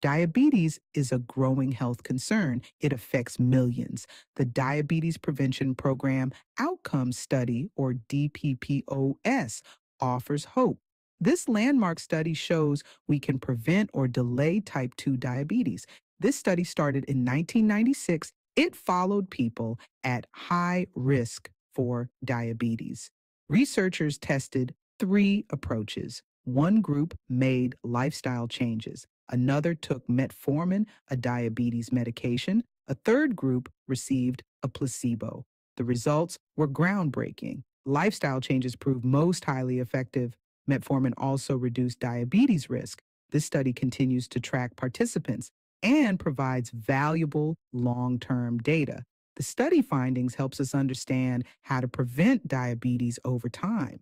Diabetes is a growing health concern. It affects millions. The Diabetes Prevention Program Outcome Study, or DPPOS, offers hope. This landmark study shows we can prevent or delay type 2 diabetes. This study started in 1996. It followed people at high risk for diabetes. Researchers tested three approaches. One group made lifestyle changes. Another took metformin, a diabetes medication. A third group received a placebo. The results were groundbreaking. Lifestyle changes proved most highly effective. Metformin also reduced diabetes risk. This study continues to track participants and provides valuable long-term data. The study findings helps us understand how to prevent diabetes over time.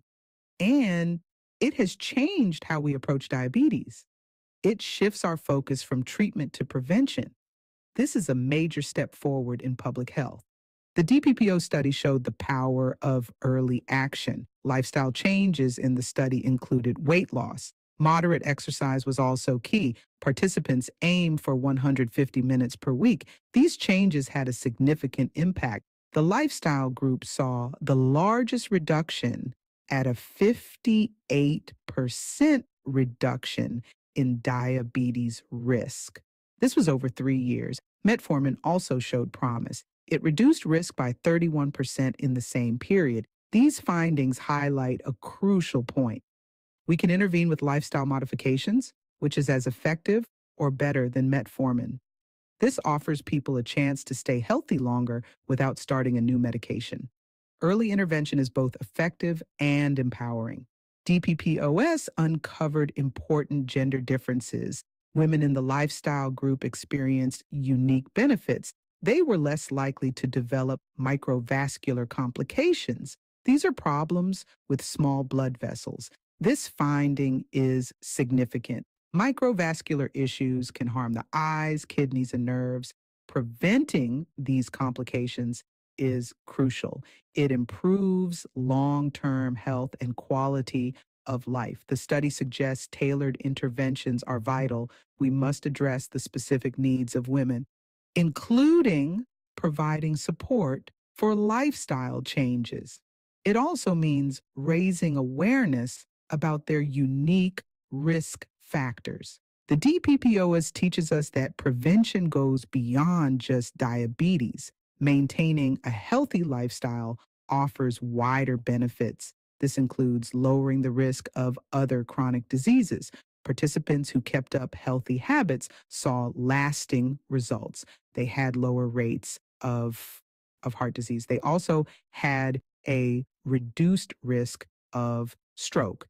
And it has changed how we approach diabetes. It shifts our focus from treatment to prevention. This is a major step forward in public health. The DPPO study showed the power of early action. Lifestyle changes in the study included weight loss. Moderate exercise was also key. Participants aimed for 150 minutes per week. These changes had a significant impact. The lifestyle group saw the largest reduction at a 58% reduction in diabetes risk. This was over three years. Metformin also showed promise. It reduced risk by 31% in the same period. These findings highlight a crucial point. We can intervene with lifestyle modifications, which is as effective or better than metformin. This offers people a chance to stay healthy longer without starting a new medication. Early intervention is both effective and empowering. DPPOS uncovered important gender differences. Women in the lifestyle group experienced unique benefits. They were less likely to develop microvascular complications. These are problems with small blood vessels. This finding is significant. Microvascular issues can harm the eyes, kidneys, and nerves. Preventing these complications is crucial. It improves long term health and quality of life. The study suggests tailored interventions are vital. We must address the specific needs of women, including providing support for lifestyle changes. It also means raising awareness about their unique risk factors. The DPPOS teaches us that prevention goes beyond just diabetes maintaining a healthy lifestyle offers wider benefits. This includes lowering the risk of other chronic diseases. Participants who kept up healthy habits saw lasting results. They had lower rates of, of heart disease. They also had a reduced risk of stroke.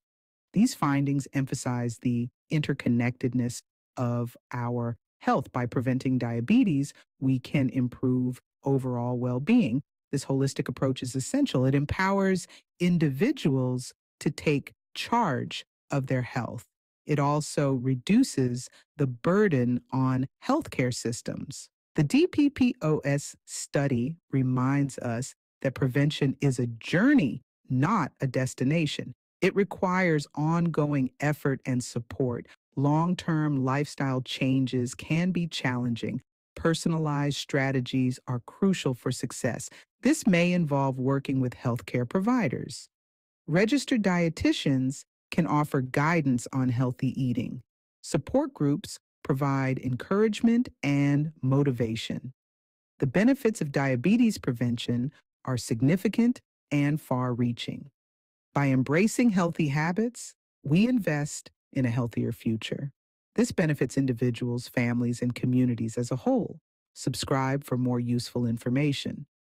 These findings emphasize the interconnectedness of our health. By preventing diabetes, we can improve overall well being. This holistic approach is essential. It empowers individuals to take charge of their health. It also reduces the burden on healthcare systems. The DPPOS study reminds us that prevention is a journey, not a destination. It requires ongoing effort and support. Long term lifestyle changes can be challenging, personalized strategies are crucial for success. This may involve working with healthcare providers. Registered dietitians can offer guidance on healthy eating. Support groups provide encouragement and motivation. The benefits of diabetes prevention are significant and far reaching. By embracing healthy habits, we invest in a healthier future. This benefits individuals, families, and communities as a whole. Subscribe for more useful information.